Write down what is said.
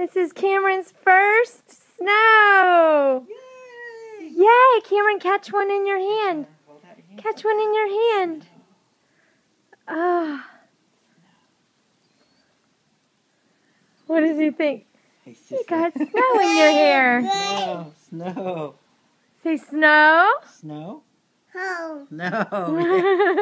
This is Cameron's first snow. Yay! Yay, Cameron, catch one in your hand. Catch one in your hand. Ah. What does he think? Hey, You got snow in your hair. Snow. Snow. Say snow. Snow? No.